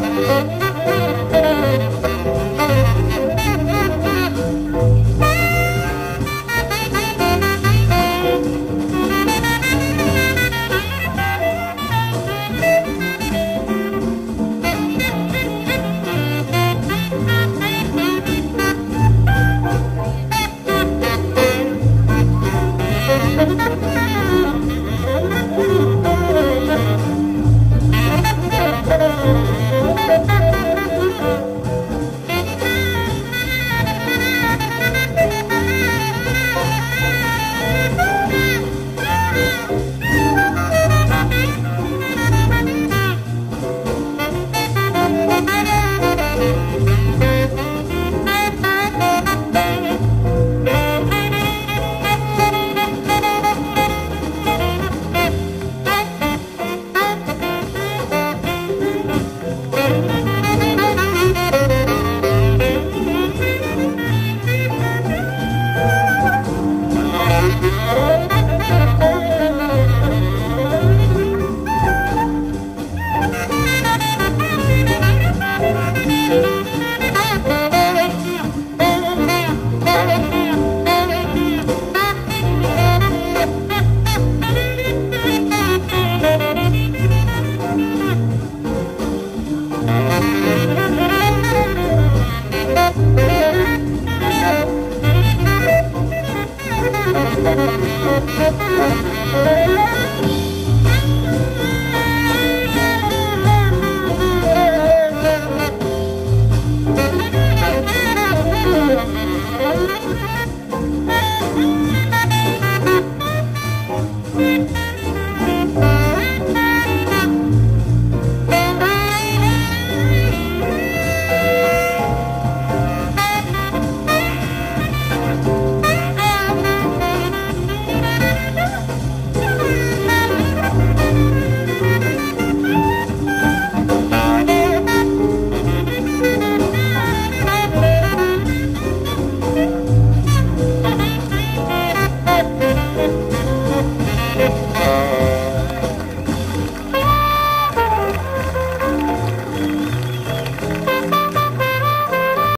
Música Thank you.